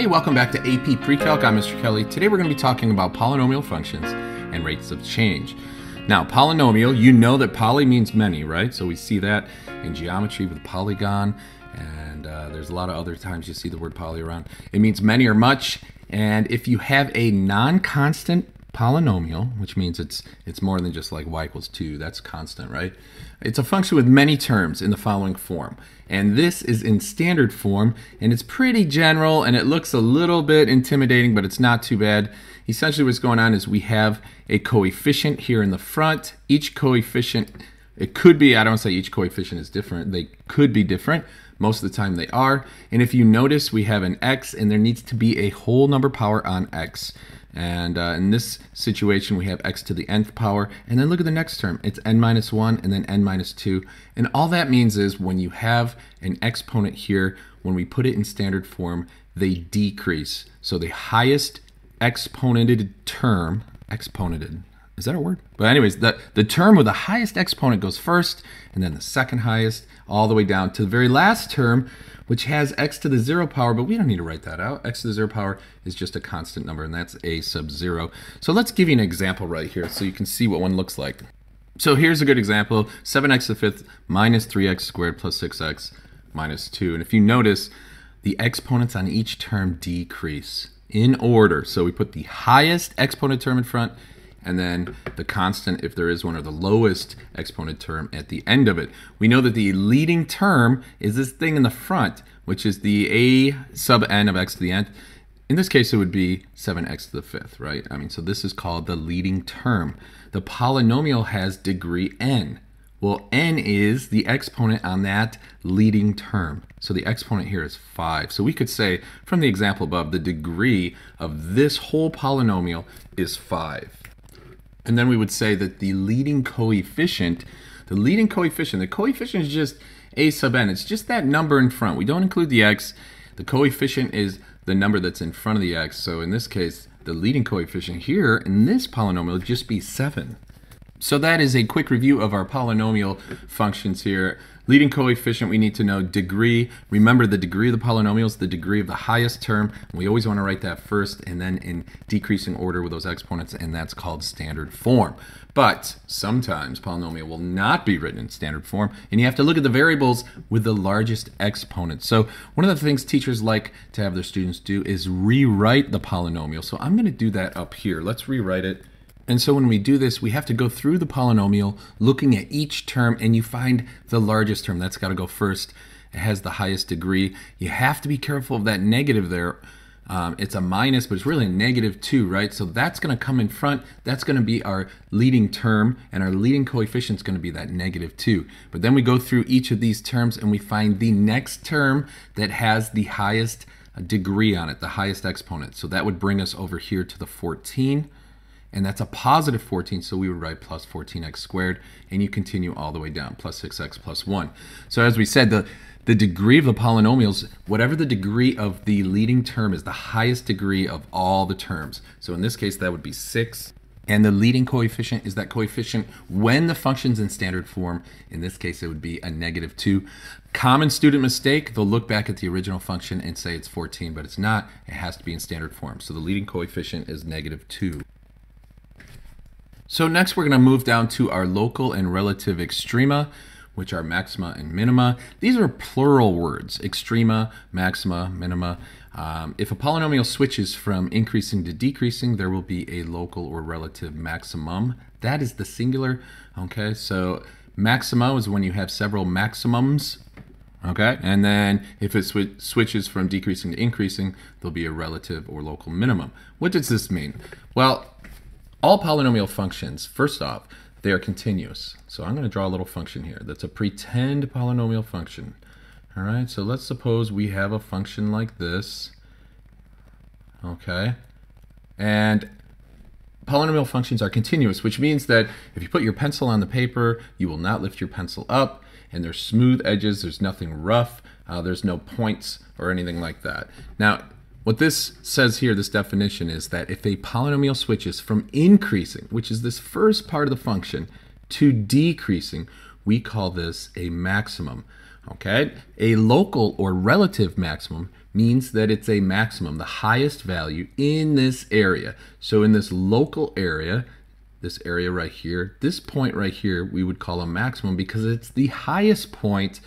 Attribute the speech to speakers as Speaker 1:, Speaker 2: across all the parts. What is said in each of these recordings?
Speaker 1: Hey, welcome back to AP Precalc. I'm Mr. Kelly. Today we're going to be talking about polynomial functions and rates of change. Now, polynomial, you know that poly means many, right? So we see that in geometry with polygon, and uh, there's a lot of other times you see the word poly around. It means many or much, and if you have a non-constant polynomial, which means it's it's more than just like y equals 2, that's constant, right? It's a function with many terms in the following form. And this is in standard form, and it's pretty general, and it looks a little bit intimidating, but it's not too bad. Essentially what's going on is we have a coefficient here in the front. Each coefficient, it could be, I don't say each coefficient is different, they could be different. Most of the time they are. And if you notice, we have an x, and there needs to be a whole number power on x. And uh, in this situation, we have x to the nth power. And then look at the next term. It's n minus 1 and then n minus 2. And all that means is when you have an exponent here, when we put it in standard form, they decrease. So the highest exponented term, exponented, is that a word? But anyways, the, the term with the highest exponent goes first, and then the second highest, all the way down to the very last term, which has x to the zero power, but we don't need to write that out. x to the zero power is just a constant number, and that's a sub zero. So let's give you an example right here so you can see what one looks like. So here's a good example, 7x to the fifth minus 3x squared plus 6x minus 2. And if you notice, the exponents on each term decrease in order. So we put the highest exponent term in front, and then the constant, if there is one, or the lowest exponent term at the end of it. We know that the leading term is this thing in the front, which is the a sub n of x to the nth. In this case, it would be 7x to the fifth, right? I mean, so this is called the leading term. The polynomial has degree n. Well, n is the exponent on that leading term. So the exponent here is 5. So we could say, from the example above, the degree of this whole polynomial is 5. And then we would say that the leading coefficient, the leading coefficient, the coefficient is just a sub n. It's just that number in front. We don't include the x. The coefficient is the number that's in front of the x. So in this case, the leading coefficient here in this polynomial would just be 7. So that is a quick review of our polynomial functions here. Leading coefficient, we need to know degree. Remember the degree of the polynomial is the degree of the highest term. We always want to write that first and then in decreasing order with those exponents, and that's called standard form. But sometimes polynomial will not be written in standard form, and you have to look at the variables with the largest exponent. So one of the things teachers like to have their students do is rewrite the polynomial. So I'm going to do that up here. Let's rewrite it and so when we do this, we have to go through the polynomial, looking at each term, and you find the largest term. That's got to go first. It has the highest degree. You have to be careful of that negative there. Um, it's a minus, but it's really a negative 2, right? So that's going to come in front. That's going to be our leading term, and our leading coefficient is going to be that negative 2. But then we go through each of these terms, and we find the next term that has the highest degree on it, the highest exponent. So that would bring us over here to the 14 and that's a positive 14, so we would write plus 14x squared, and you continue all the way down, plus 6x plus 1. So as we said, the, the degree of the polynomials, whatever the degree of the leading term is the highest degree of all the terms. So in this case, that would be 6. And the leading coefficient is that coefficient when the function's in standard form. In this case, it would be a negative 2. Common student mistake, they'll look back at the original function and say it's 14, but it's not. It has to be in standard form. So the leading coefficient is negative 2. So next we're going to move down to our local and relative extrema, which are maxima and minima. These are plural words, extrema, maxima, minima. Um, if a polynomial switches from increasing to decreasing, there will be a local or relative maximum. That is the singular, okay? So maxima is when you have several maximums, okay? And then if it sw switches from decreasing to increasing, there'll be a relative or local minimum. What does this mean? Well, all polynomial functions, first off, they are continuous. So I'm going to draw a little function here that's a pretend polynomial function. All right, so let's suppose we have a function like this. Okay, and polynomial functions are continuous, which means that if you put your pencil on the paper, you will not lift your pencil up, and there's smooth edges, there's nothing rough, uh, there's no points or anything like that. Now, what this says here, this definition, is that if a polynomial switches from increasing, which is this first part of the function, to decreasing, we call this a maximum. Okay? A local or relative maximum means that it's a maximum, the highest value in this area. So in this local area, this area right here, this point right here, we would call a maximum because it's the highest point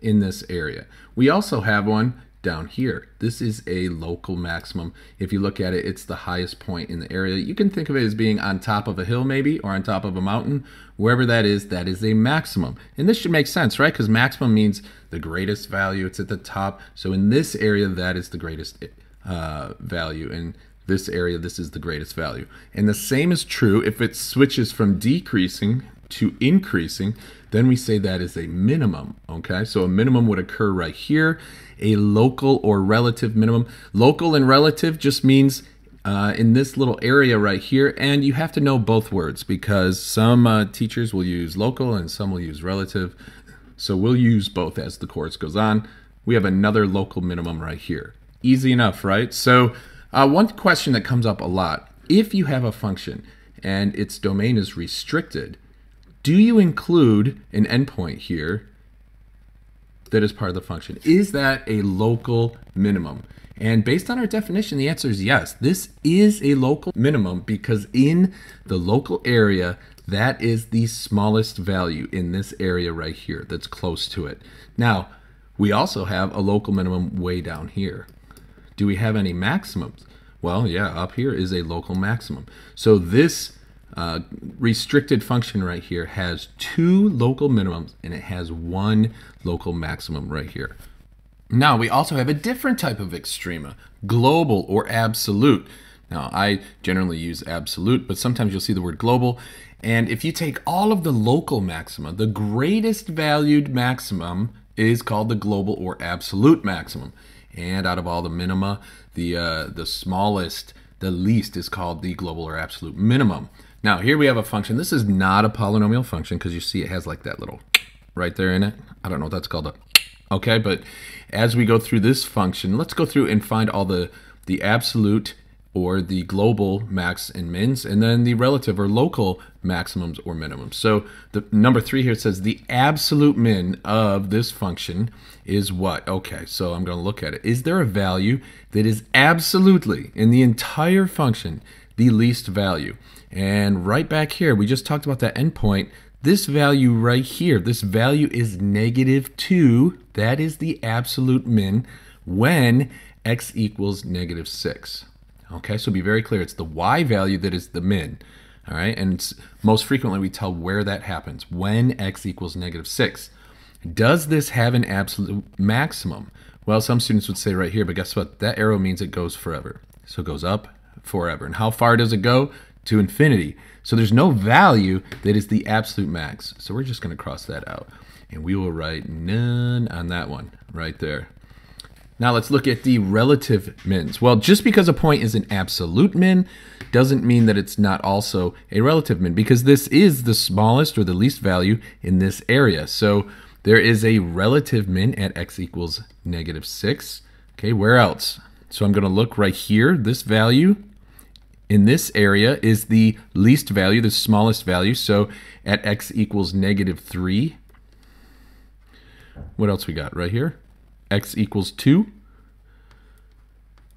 Speaker 1: in this area. We also have one down here. This is a local maximum. If you look at it, it's the highest point in the area. You can think of it as being on top of a hill maybe, or on top of a mountain. Wherever that is, that is a maximum. And this should make sense, right? Because maximum means the greatest value. It's at the top. So in this area, that is the greatest uh, value. In this area, this is the greatest value. And the same is true if it switches from decreasing to increasing, then we say that is a minimum, okay? So a minimum would occur right here, a local or relative minimum. Local and relative just means uh, in this little area right here, and you have to know both words because some uh, teachers will use local and some will use relative. So we'll use both as the course goes on. We have another local minimum right here. Easy enough, right? So uh, one question that comes up a lot, if you have a function and its domain is restricted, do you include an endpoint here that is part of the function? Is that a local minimum? And based on our definition, the answer is yes. This is a local minimum because in the local area, that is the smallest value in this area right here that's close to it. Now, we also have a local minimum way down here. Do we have any maximums? Well, yeah, up here is a local maximum. So this uh, restricted function right here has two local minimums and it has one local maximum right here. Now we also have a different type of extrema, global or absolute. Now I generally use absolute, but sometimes you'll see the word global. And if you take all of the local maxima, the greatest valued maximum is called the global or absolute maximum. And out of all the minima, the, uh, the smallest, the least is called the global or absolute minimum. Now here we have a function. This is not a polynomial function because you see it has like that little right there in it. I don't know what that's called. Okay, but as we go through this function, let's go through and find all the, the absolute or the global max and mins, and then the relative or local maximums or minimums. So the number three here says the absolute min of this function is what? Okay, so I'm going to look at it. Is there a value that is absolutely in the entire function the least value. And right back here, we just talked about that endpoint. This value right here, this value is negative 2. That is the absolute min when x equals negative 6. Okay, so be very clear. It's the y value that is the min. All right, and most frequently we tell where that happens, when x equals negative 6. Does this have an absolute maximum? Well, some students would say right here, but guess what? That arrow means it goes forever. So it goes up forever. And how far does it go? To infinity. So there's no value that is the absolute max. So we're just going to cross that out. And we will write none on that one right there. Now let's look at the relative mins. Well, just because a point is an absolute min doesn't mean that it's not also a relative min because this is the smallest or the least value in this area. So there is a relative min at x equals negative 6. Okay, where else? So I'm going to look right here. This value in this area is the least value, the smallest value. So at x equals negative 3, what else we got right here? x equals 2.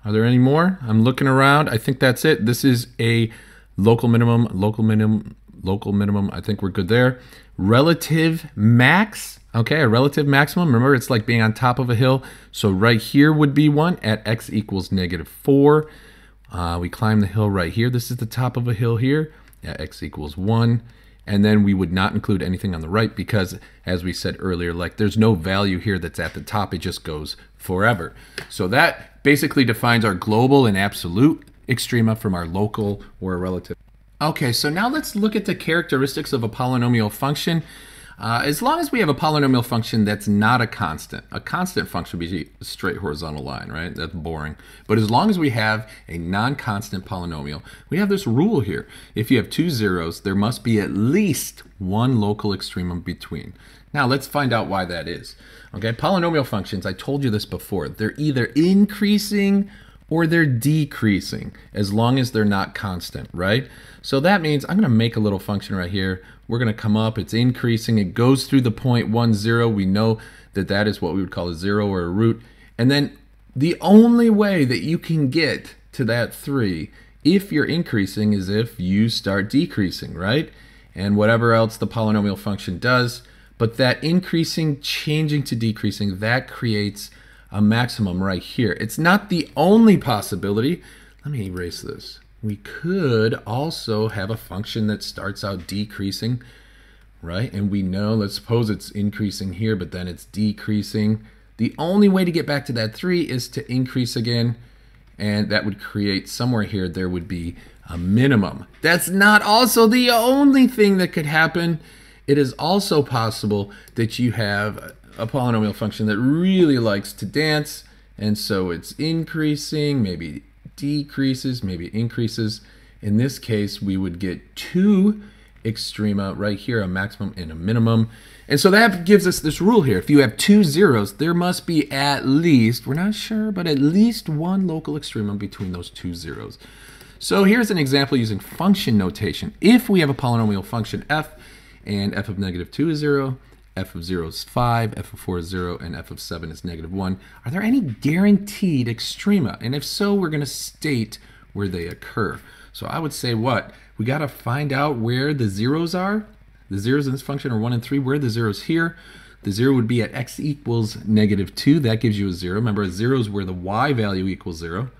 Speaker 1: Are there any more? I'm looking around. I think that's it. This is a local minimum, local minimum, local minimum. I think we're good there. Relative max. Okay, a relative maximum. Remember, it's like being on top of a hill. So right here would be one at x equals negative 4. Uh, we climb the hill right here. This is the top of a hill here at x equals 1. And then we would not include anything on the right because, as we said earlier, like there's no value here that's at the top. It just goes forever. So that basically defines our global and absolute extrema from our local or relative. Okay, so now let's look at the characteristics of a polynomial function. Uh, as long as we have a polynomial function that's not a constant, a constant function would be a straight horizontal line, right? That's boring. But as long as we have a non-constant polynomial, we have this rule here. If you have two zeros, there must be at least one local extremum between. Now let's find out why that is. Okay, polynomial functions, I told you this before, they're either increasing or they're decreasing as long as they're not constant, right? So that means I'm going to make a little function right here. We're going to come up, it's increasing, it goes through the point one zero. We know that that is what we would call a zero or a root. And then The only way that you can get to that 3 if you're increasing is if you start decreasing, right? And whatever else the polynomial function does, but that increasing, changing to decreasing, that creates a maximum right here. It's not the only possibility. Let me erase this. We could also have a function that starts out decreasing, right? And we know, let's suppose it's increasing here, but then it's decreasing. The only way to get back to that 3 is to increase again, and that would create somewhere here, there would be a minimum. That's not also the only thing that could happen. It is also possible that you have a polynomial function that really likes to dance, and so it's increasing, maybe decreases, maybe increases. In this case, we would get two extrema right here, a maximum and a minimum. And so that gives us this rule here. If you have two zeros, there must be at least, we're not sure, but at least one local extremum between those two zeros. So here's an example using function notation. If we have a polynomial function f and f of negative 2 is 0, f of 0 is 5, f of 4 is 0, and f of 7 is negative 1. Are there any guaranteed extrema? And if so, we're going to state where they occur. So I would say what? We got to find out where the zeros are. The zeros in this function are 1 and 3. Where are the zeros here? The 0 would be at x equals negative 2. That gives you a 0. Remember, a 0 is where the y value equals 0.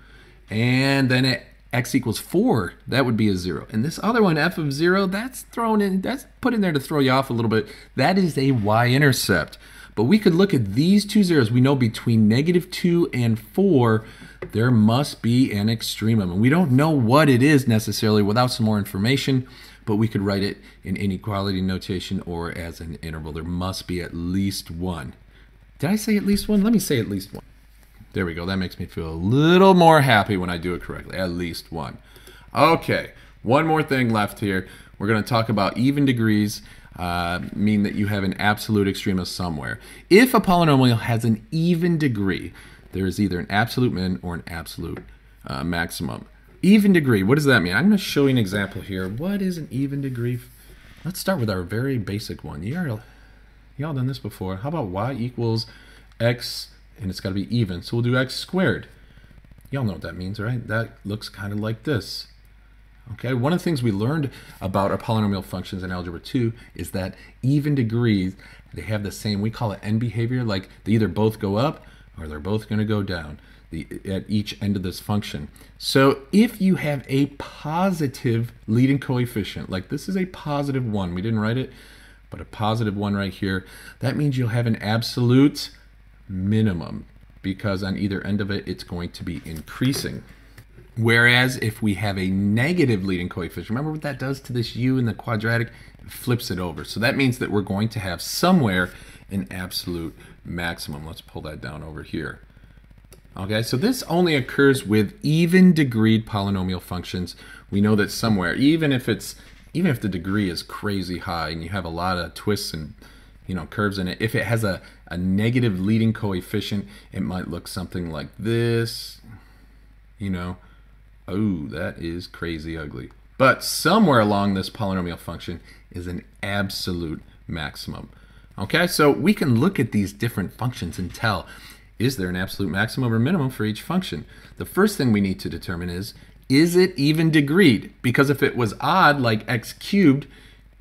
Speaker 1: And then at x equals 4, that would be a 0. And this other one, f of 0, that's thrown in, that's put in there to throw you off a little bit. That is a y-intercept. But we could look at these two zeros. We know between negative 2 and 4, there must be an extremum. And we don't know what it is necessarily without some more information, but we could write it in inequality notation or as an interval. There must be at least one. Did I say at least one? Let me say at least one. There we go. That makes me feel a little more happy when I do it correctly. At least one. Okay, one more thing left here. We're going to talk about even degrees. Uh, mean that you have an absolute extrema somewhere. If a polynomial has an even degree, there is either an absolute min or an absolute uh, maximum. Even degree, what does that mean? I'm going to show you an example here. What is an even degree? Let's start with our very basic one. You all, you all done this before. How about y equals x and it's got to be even. So we'll do x squared. Y'all know what that means, right? That looks kind of like this. Okay, one of the things we learned about our polynomial functions in Algebra 2 is that even degrees, they have the same, we call it end behavior, like they either both go up or they're both going to go down the, at each end of this function. So if you have a positive leading coefficient, like this is a positive 1, we didn't write it, but a positive 1 right here, that means you'll have an absolute minimum because on either end of it, it's going to be increasing. Whereas if we have a negative leading coefficient, remember what that does to this u in the quadratic? It flips it over. So that means that we're going to have somewhere an absolute maximum. Let's pull that down over here. Okay, so this only occurs with even degreed polynomial functions. We know that somewhere, even if it's even if the degree is crazy high and you have a lot of twists and you know curves in it, if it has a a negative leading coefficient, it might look something like this. You know, oh, that is crazy ugly. But somewhere along this polynomial function is an absolute maximum. Okay, so we can look at these different functions and tell, is there an absolute maximum or minimum for each function? The first thing we need to determine is, is it even degreed? Because if it was odd, like x cubed,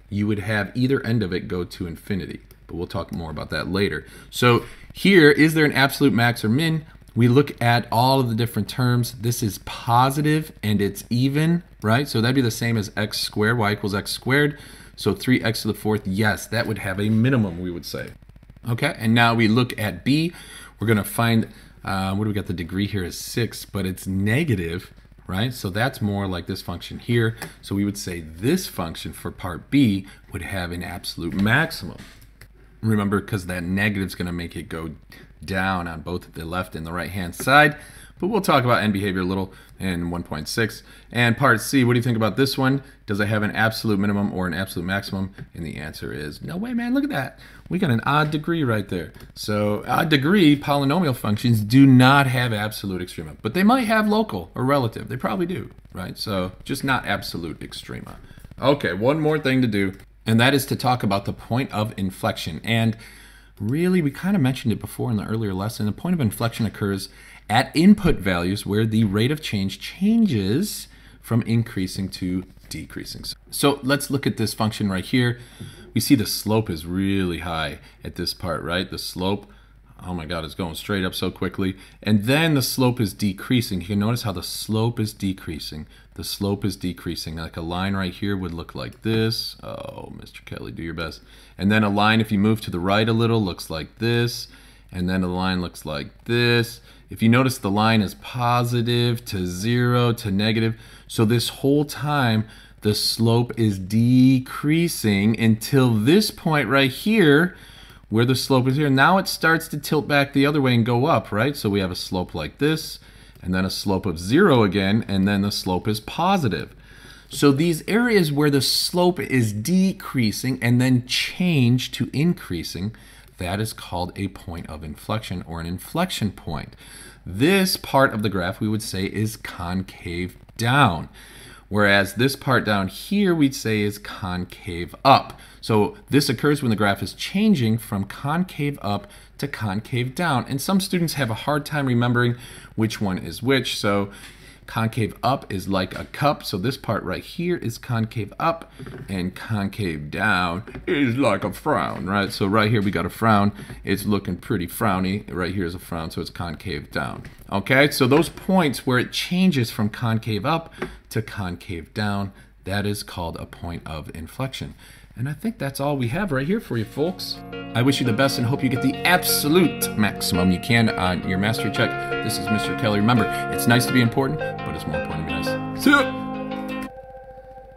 Speaker 1: you would have either end of it go to infinity but we'll talk more about that later. So here, is there an absolute max or min? We look at all of the different terms. This is positive and it's even, right? So that'd be the same as x squared, y equals x squared. So 3x to the fourth, yes, that would have a minimum, we would say. Okay, and now we look at b. We're to find, uh, what do we got? The degree here is 6, but it's negative, right? So that's more like this function here. So we would say this function for part b would have an absolute maximum. Remember, because that negative is going to make it go down on both the left and the right hand side. But we'll talk about end behavior a little in 1.6. And part C, what do you think about this one? Does it have an absolute minimum or an absolute maximum? And the answer is, no way, man, look at that. We got an odd degree right there. So odd degree polynomial functions do not have absolute extrema, but they might have local or relative. They probably do, right? So just not absolute extrema. Okay, one more thing to do and that is to talk about the point of inflection. And really, we kind of mentioned it before in the earlier lesson. The point of inflection occurs at input values where the rate of change changes from increasing to decreasing. So let's look at this function right here. We see the slope is really high at this part, right? The slope oh my god, it's going straight up so quickly. And then the slope is decreasing. You can notice how the slope is decreasing. The slope is decreasing. Like a line right here would look like this. Oh, Mr. Kelly, do your best. And then a line, if you move to the right a little, looks like this. And then a line looks like this. If you notice the line is positive to zero to negative. So this whole time, the slope is decreasing until this point right here, where the slope is here. Now it starts to tilt back the other way and go up, right? So we have a slope like this, and then a slope of zero again, and then the slope is positive. So these areas where the slope is decreasing and then change to increasing, that is called a point of inflection or an inflection point. This part of the graph we would say is concave down. Whereas this part down here we'd say is concave up. So this occurs when the graph is changing from concave up to concave down. And some students have a hard time remembering which one is which. So concave up is like a cup. So this part right here is concave up and concave down is like a frown, right? So right here we got a frown. It's looking pretty frowny. Right here is a frown, so it's concave down. Okay, so those points where it changes from concave up to concave down. That is called a point of inflection. And I think that's all we have right here for you folks. I wish you the best and hope you get the absolute maximum you can on your mastery check. This is Mr. Kelly. Remember, it's nice to be important, but it's more important to be nice. See ya!